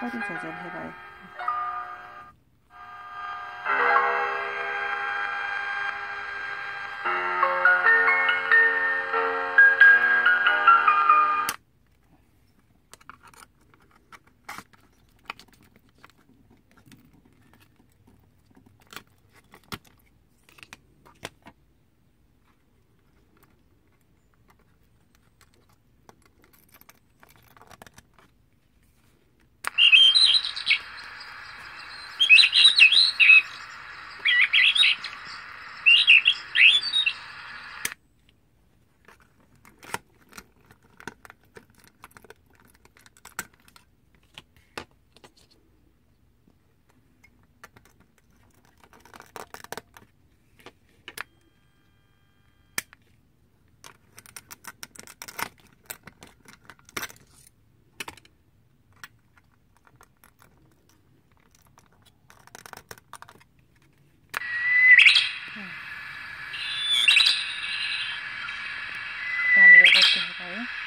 快点走走拍拍找不